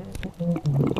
Mm-hmm.